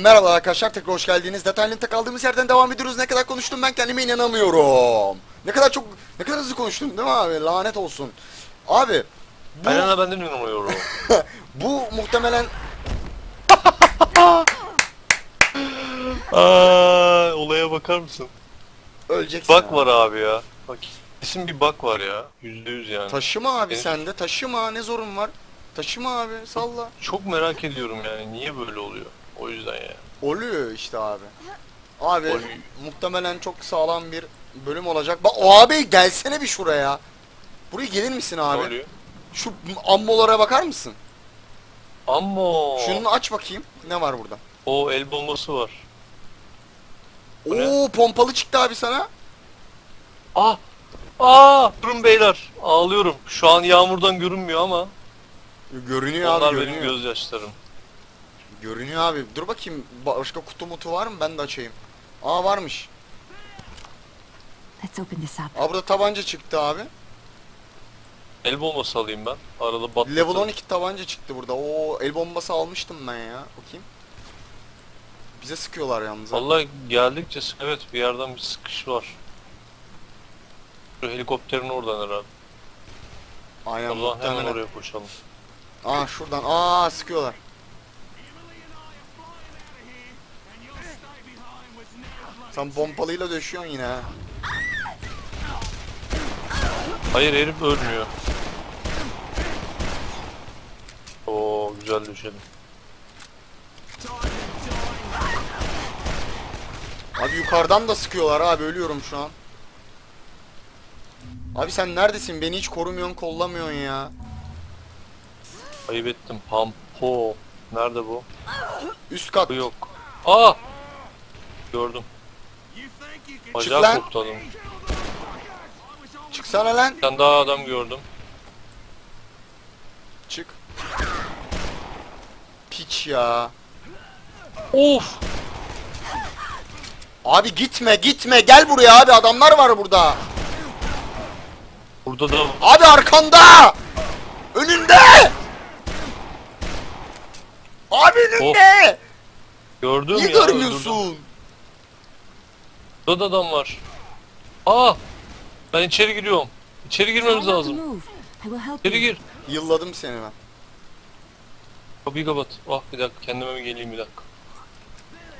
Merhaba arkadaşlar tekrar hoş geldiniz. Detaylı'nta kaldığımız yerden devam ediyoruz. Ne kadar konuştum ben kendime inanamıyorum. Ne kadar çok ne kadar hızlı konuştum değil mi abi? Lanet olsun. Abi bu, ben de inanamıyorum. bu muhtemelen Aa, olaya bakar mısın? öleceksin. Bak var abi ya. Bak kesin bir bak var ya. Yüzde yüz yani. Taşıma abi Evet. sende. Taşıma ne zorun var? Taşıma abi salla. Çok merak ediyorum yani niye böyle oluyor. O yüzden ya. Oluyor işte abi. Abi Oluyor. muhtemelen çok sağlam bir bölüm olacak. Bak o abi gelsene bir şuraya. Buraya gelir misin abi? oluyor? Şu ammolara bakar mısın? Ama Şunu aç bakayım. Ne var burada? o el bombası var. Ne? Oo pompalı çıktı abi sana. Ah! Aa! Durun beyler. Ağlıyorum. Şu an yağmurdan görünmüyor ama Görünüyor onlar abi benim görünüyor. gözyaşlarım. Görünüyor abi. Dur bakayım başka kutu mutu var mı? Ben de açayım. Aa varmış. Let's open this up. Aa burada tabanca çıktı abi. El bombası alayım ben. Arada bat. Level 12 tabanca çıktı burada. Oo el bombası almıştım ben ya. Bakayım. Bize sıkıyorlar yalnız. ha. Vallahi geldikçe sık- evet bir yerden bir sıkış var. Şu helikopterin oradan herhalde. Aynen O zaman hemen oraya koşalım. Aa şuradan. Aa sıkıyorlar. Sen pompalıyla döşüyorsun yine ha. Hayır herif ölmüyor. Oo güzel düşelim. Abi yukarıdan da sıkıyorlar abi ölüyorum şu an. Abi sen neredesin? Beni hiç korumuyorsun, kollamıyorsun ya. Ayıp ettim. Pampo. Nerede bu? Üst kat. Bu yok. Aa! Gördüm. Çık Bacağı lan. Çıksana lan. Bir tane daha adam gördüm. Çık. Piç ya. Of! Abi gitme gitme gel buraya abi adamlar var burada. Burada da Abi arkanda. Önünde. Abi önünde. gördüm Niye ya. öldürdüm. görmüyorsun? Burada da adam var. Aa! Ben içeri giriyorum. İçeri girmemiz lazım. İçeri gir. Yılladım seni ben. Kapıyı kapat. Ah bir dakika kendime mi geleyim bir dakika.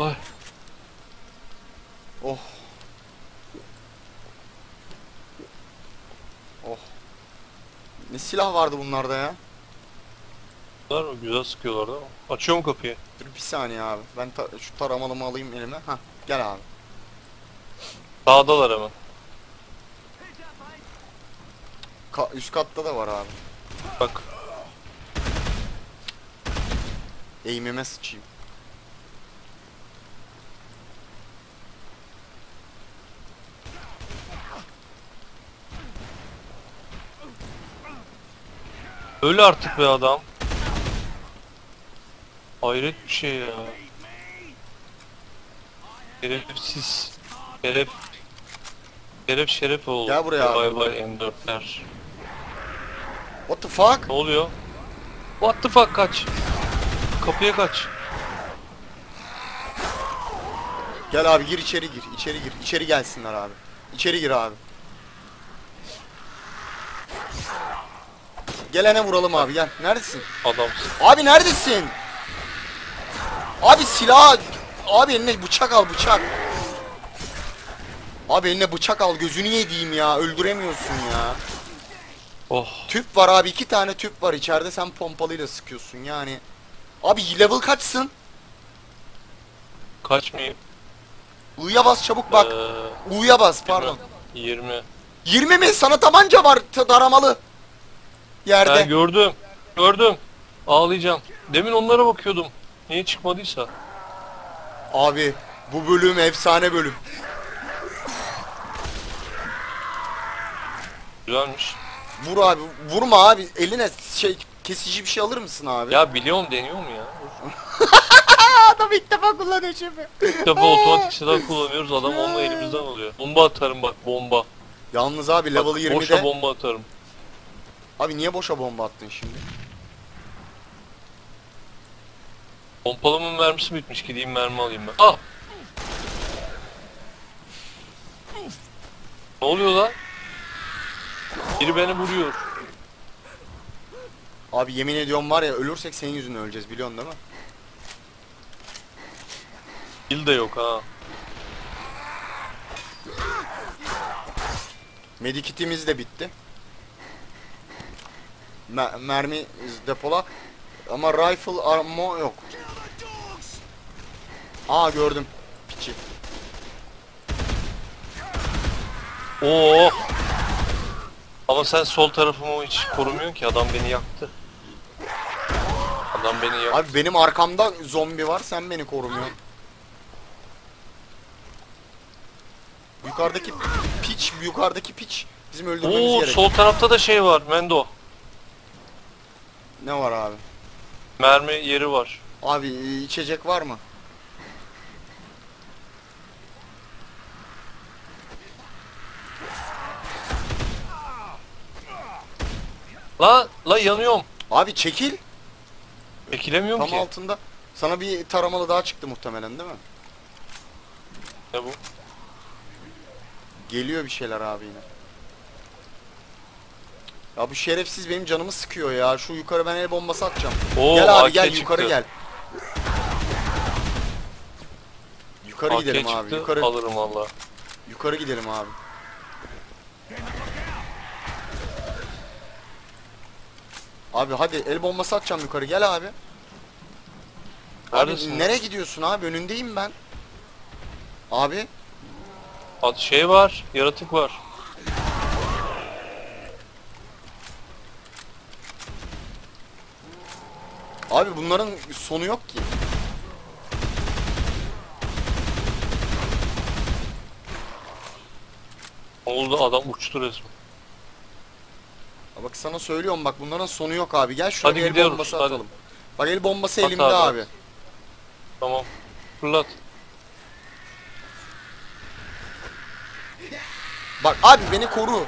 Ay. Oh. Oh. Ne silah vardı bunlarda ya? Bunlar mı? Güzel sıkıyorlar değil mi? Açıyorum kapıyı. Dur bir saniye abi. Ben ta- şu taramalımı alayım elime. Hah gel abi. Sağdalar hemen. Ka- üst katta da var abi. Bak. Eğimime sıçayım. Öyle artık be adam. Hayret bir şey ya. Şerefsiz. Şeref. Şeref şeref oldu. Gel buraya abi. Vay vay M4'ler. What the fuck? Ne oluyor? What the fuck kaç. Kapıya kaç. Gel abi gir içeri gir. İçeri gir. İçeri gelsinler abi. İçeri gir abi. Gelene vuralım abi gel. Neredesin? Adamsın. Abi neredesin? Abi silah Abi eline bıçak al bıçak. Abi eline bıçak al gözünü yediğim ya öldüremiyorsun ya. Oh. Tüp var abi iki tane tüp var içeride sen pompalıyla sıkıyorsun yani. Abi level kaçsın? Kaçmayayım. I'ya bas çabuk bak. Ee, U'ya bas pardon. 20. 20 mi? Sana tabanca var daramalı. Yerde. Ha, gördüm. Gördüm. Ağlayacağım. Demin onlara bakıyordum. Niye çıkmadıysa. Abi bu bölüm efsane bölüm. Güzelmiş. Vur abi vurma abi eline şey kesici bir şey alır mısın abi? Ya biliyorum deniyorum ya. adam ilk defa kullanıyor şimdi. İlk defa otomatik silah kullanıyoruz adam onu elimizden alıyor. Bomba atarım bak bomba. Yalnız abi level Bak, 20'de Boşa bomba atarım. Abi niye boşa bomba attın şimdi? Pompalımın mermisi bitmiş. Gideyim mermi alayım ben. Ah! Ne oluyor lan? Biri beni vuruyor. Abi yemin ediyorum var ya ölürsek senin yüzünden öleceğiz biliyorsun değil mi? Kill de yok ha. Medikitimiz de bitti. Me- mermi depola. Ama rifle ammo yok. Aa gördüm. Piçi. Oo. Ama sen sol tarafımı hiç korumuyorsun ki. Adam beni yaktı. Adam beni yaktı. Abi benim arkamda zombi var sen beni korumuyorsun. Yukarıdaki piç, yukarıdaki piç bizim öldürmemiz Oo gerek. sol tarafta da şey var. Mendo. Ne var abi? Mermi yeri var. Abi içecek var mı? La la yanıyorum. Abi çekil. Çekilemiyorum Tam ki. altında. Sana bir taramalı daha çıktı muhtemelen değil mi? Ne bu? Geliyor bir şeyler abi yine. Ya bu şerefsiz benim canımı sıkıyor ya. Şu yukarı ben el bombası atacağım. Oo, gel abi AK gel çıktı. yukarı gel. Yukarı AK gidelim çıktı, abi. Yukarı alırım valla. yukarı gidelim abi. Abi hadi el bombası atacağım yukarı gel abi. Neredesin? Abi nereye gidiyorsun abi? Önündeyim ben. Abi Ad şey var, yaratık var. abi bunların sonu yok ki. Oldu adam uçtu resmen. Bak sana söylüyorum bak bunların sonu yok abi. Gel Hadi bir el gidiyoruz, bombası hadi. atalım. Bak el bombası At elimde abi, abi. Tamam. Fırlat. Bak abi beni koru.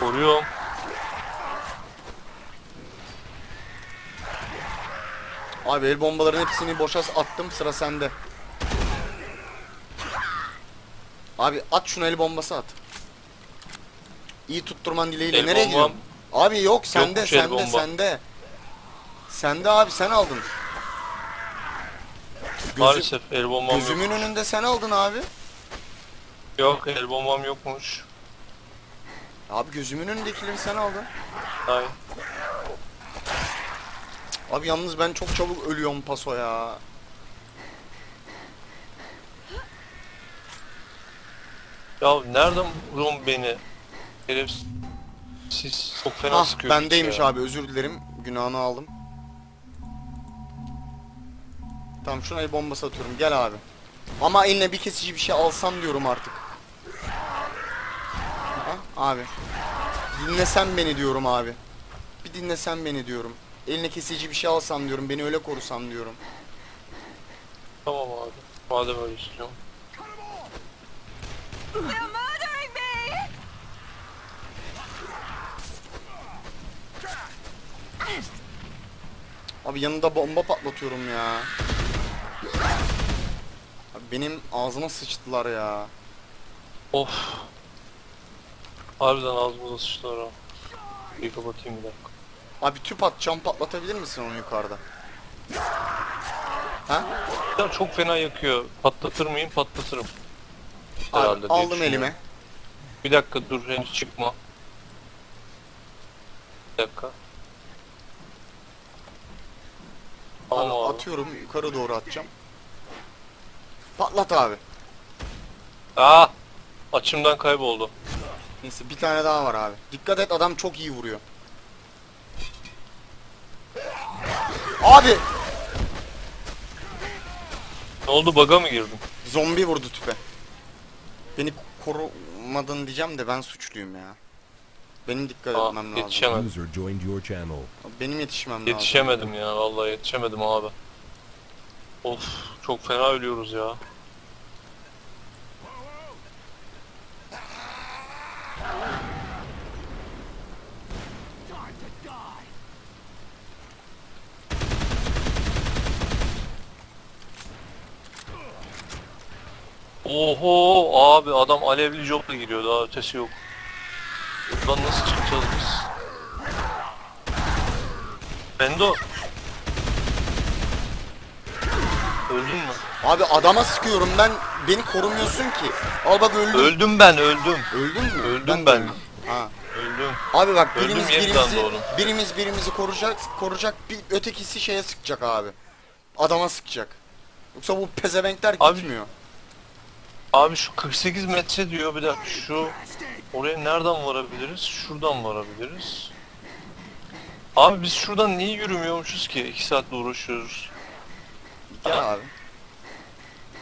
Koruyorum. Abi el bombaların hepsini boşa attım sıra sende. Abi at şunu el bombası at. İyi tutturman dileğiyle El nereye gidiyorsun? Abi yok sende Yokmuş el sende bomba. sende. Sende abi sen aldın. Gözü- Maalesef el bombam gözümün yok. önünde sen aldın abi. Yok el bombam yokmuş. Abi gözümün önündekileri sen aldın. Hayır. Abi yalnız ben çok çabuk ölüyorum paso ya. Ya nereden vuruyorsun beni? Herif siz çok fena Ah sıkıyorsunuz bendeymiş ya. abi özür dilerim. Günahını aldım. Tamam şuna el bombası atıyorum gel abi. Ama eline bir kesici bir şey alsam diyorum artık. Ha, abi. Dinlesen beni diyorum abi. Bir dinlesen beni diyorum. Eline kesici bir şey alsam diyorum. Beni öyle korusam diyorum. Tamam abi. Madem öyle istiyorum. Abi yanında bomba patlatıyorum ya. Abi benim ağzıma sıçtılar ya. Of. Harbiden ağzımıza sıçtılar ha. Bir kapatayım bir dakika. Abi tüp atacağım patlatabilir misin onu yukarıda? Ha? Ya çok fena yakıyor. Patlatır mıyım? Patlatırım. Abi, Herhalde diye aldım düşünüyorum. elime. Bir dakika dur henüz çıkma. Bir dakika. Abi. atıyorum yukarı doğru atacağım. Patlat abi. Aa! Açımdan kayboldu. Neyse bir tane daha var abi. Dikkat et adam çok iyi vuruyor. Abi Ne oldu baga mı girdim? zombi vurdu tüpe. Beni korumadın diyeceğim de ben suçluyum ya. Benim dikkat Aa, etmem lazım. User joined your channel. Benim yetişmem lazım. Yetişemedim ya vallahi yetişemedim abi. Of çok fena ölüyoruz ya. Oho abi adam alevli jobla giriyor daha ötesi yok. Buradan nasıl çıkacağız biz? Bendo. Öldün mü? Abi adama sıkıyorum ben. Beni korumuyorsun ki. Al bak öldüm. Öldüm ben öldüm. Öldün mü? Öldüm ben. öldüm. Ha. Öldüm. Abi bak Öldüm birimiz birimizi birimiz birimizi koruyacak koruyacak bir ötekisi şeye sıkacak abi. Adama sıkacak. Yoksa bu pezevenkler Abi- gitmiyor. Abi şu 48 metre diyor bir dakika şu oraya nereden varabiliriz? Şuradan varabiliriz. Abi biz şuradan niye yürümüyormuşuz ki? 2 saatte uğraşıyoruz. Gel abi.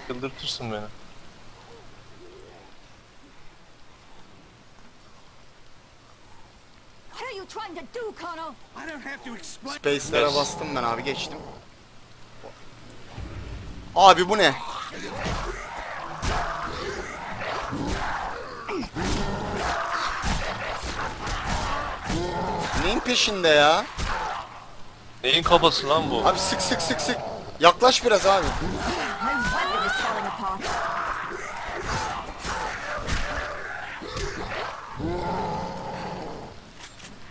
Yıldırtırsın beni. What are you trying to do, Connor? I don't have to explain. Space'lere bastım ben abi geçtim. Abi bu ne? Neyin peşinde ya? Neyin kafası lan bu? Abi sık sık sık sık. Yaklaş biraz abi.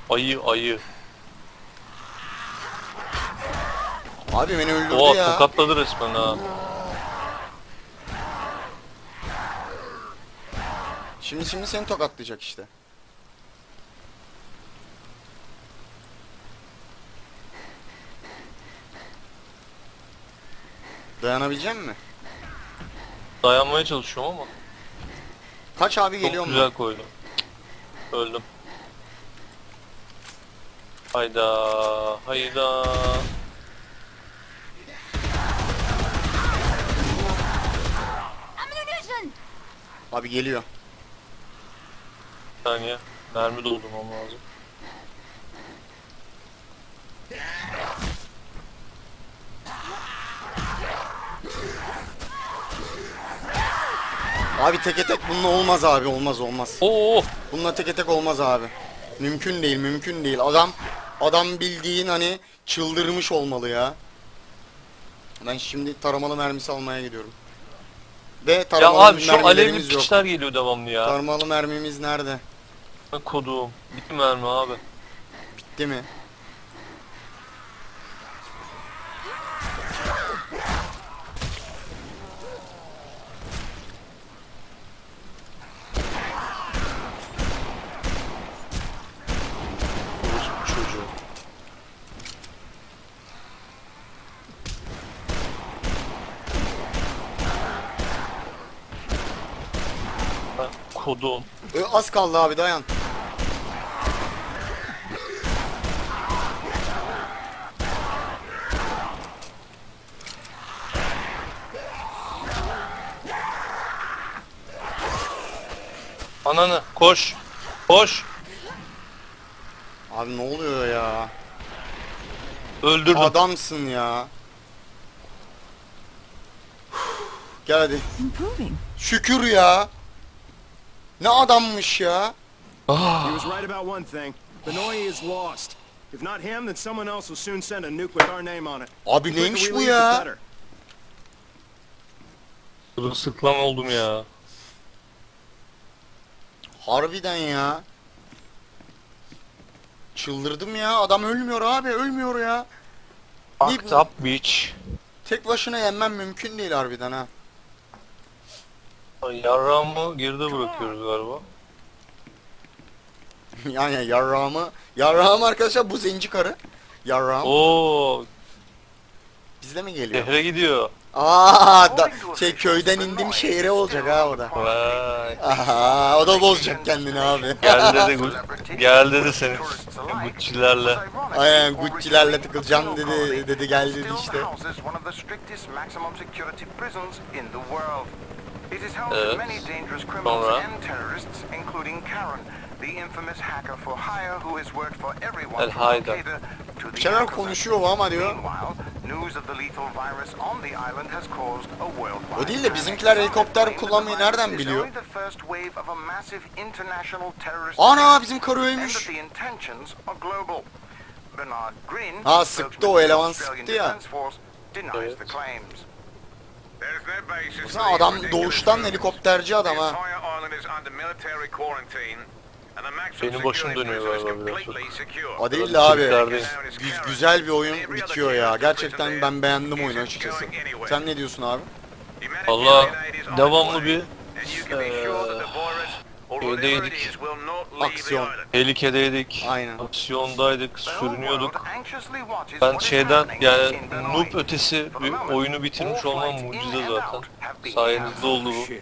Ayı ayı. Abi beni öldürdü Oha ya. tokatladı resmen ha. Şimdi şimdi seni tokatlayacak işte. Dayanabilecek mi? Dayanmaya çalışıyorum ama. Kaç abi Çok geliyor mu? güzel koydum. Öldüm. Hayda, hayda. Ammunition! Abi geliyor. Bir saniye. Mermi doldurmam lazım. Abi teke tek bununla olmaz abi olmaz olmaz. Oo, Bununla teke tek olmaz abi. Mümkün değil mümkün değil. Adam adam bildiğin hani çıldırmış olmalı ya. Ben şimdi taramalı mermisi almaya gidiyorum. Ve ya taramalı abi şu alevli mermilerimiz yok. piçler geliyor devamlı ya. Taramalı mermimiz nerede? Kodum. Bitti mermi abi. Bitti mi? Kodum. Ö, az kaldı abi dayan. Ananı koş. Koş. Abi ne oluyor ya? Öldürdüm. Adamsın ya. Gel hadi. Şükür ya. Ne adammış ya. Ah, He was right about one thing. Benoit is lost. If not him, then someone else will soon send a nuke with our name on it. Abi neymiş bu ya? better. Sırılsıklam oldum ya. Harbiden ya. Çıldırdım ya. Adam ölmüyor abi. Ölmüyor ya. Fucked up bitch. Tek başına yenmem mümkün değil harbiden ha. Yarrağımı geride bırakıyoruz galiba. yani yarrağımı. Yarrağım arkadaşlar bu zenci karı. Yarrağım. Oo, Bizde mi geliyor? şehre gidiyor. Aa da, şey köyden indim şehre olacak ha o da. Vay. Aha o da bozacak kendini abi. Gel dedi, gel dedi senin Gucci'lerle. Aynen Gucci'lerle tıkılacağım dedi dedi gel dedi işte. Evet. Sonra? El Haydar. Bir şeyler konuşuyor ama diyor. O değil de bizimkiler helikopter kullanmayı nereden biliyor? Ana bizim karı ölmüş. Ha, sıktı o eleman sıktı ya. Evet. Baksana adam doğuştan helikopterci adam ha. Benim başım dönüyor galiba biraz çok. O değil de abi. Triplerdeyim. Gü- güzel bir oyun bitiyor ya. Gerçekten ben beğendim oyunu açıkçası. Sen ne diyorsun abi? Valla devamlı bir şeydeydik. Aksiyon. tehlikedeydik. Aynen. Aksiyondaydık, sürünüyorduk. Ben şeyden yani noob ötesi bir oyunu bitirmiş olmam mucize zaten. Sayenizde oldu bu.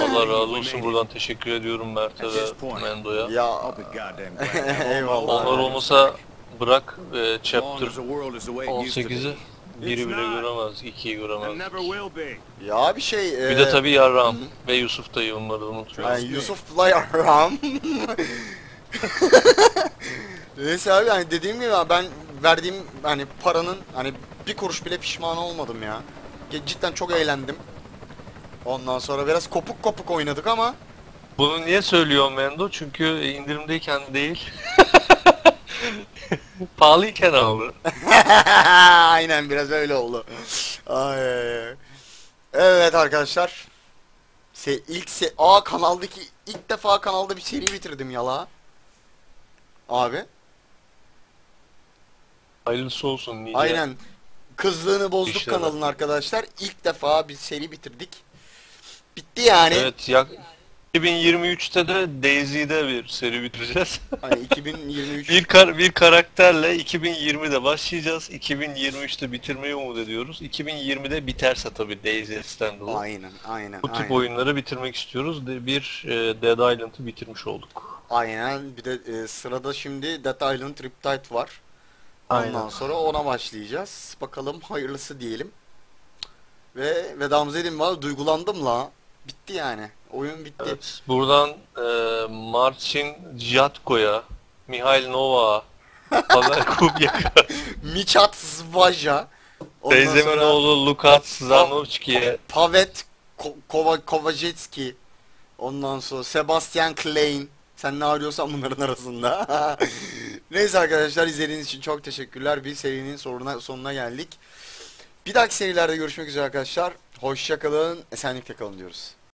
Allah razı olsun buradan teşekkür ediyorum Mert'e ve Mendo'ya. Ya Eyvallah. Onlar olmasa bırak e, chapter as the world is the way it used to be. 18'i biri bile göremez, ikiyi göremez. ya bir şey. Bir e, de tabii Yarram ve Yusuf dayı onları da unutmuyoruz. Yani Yusuf'la yaram. Neyse abi hani dediğim gibi ya ben verdiğim hani paranın hani bir kuruş bile pişman olmadım ya. Cidden çok eğlendim. Ondan sonra biraz kopuk kopuk oynadık ama Bunu niye söylüyorum Mendo? Çünkü indirimdeyken değil. Pahalıyken aldı. aynen biraz öyle oldu. Ay. Evet arkadaşlar. Se ilk se Aa kanaldaki ilk defa kanalda bir seri bitirdim yala. Abi. Hayırlısı olsun nice. Aynen. Kızlığını bozduk İşler kanalın arkadaşlar. İlk defa bir seri bitirdik. Bitti yani. Evet ya 2023'te de Daisy'de bir seri bitireceğiz. Hani 2023 bir kar bir karakterle 2020'de başlayacağız. 2023'te bitirmeyi umut ediyoruz. 2020'de biterse tabii Daisy Standalone. Aynen, aynen, Bu tip aynen. oyunları bitirmek istiyoruz. Bir e, Dead Island'ı bitirmiş olduk. Aynen. Bir de e, sırada şimdi Dead Island Riptide var. Ondan Aynen. sonra ona başlayacağız. Bakalım hayırlısı diyelim. Ve vedamızı edeyim var. Duygulandım la. Bitti yani. Oyun bitti. Evet. Buradan e, Marcin Jatko'ya, Mihail Novak'a, Pavel Kubyak'a, Michat Zvaja. Teyzemin sonra oğlu Lukas Zanovski'ye, Pavet Ko- Kova Kovajetski. Ondan sonra Sebastian Klein. Sen ne arıyorsan bunların arasında. Neyse arkadaşlar izlediğiniz için çok teşekkürler. Bir serinin sonuna, sonuna geldik. Bir dahaki serilerde görüşmek üzere arkadaşlar. Hoşçakalın. Esenlikle kalın diyoruz.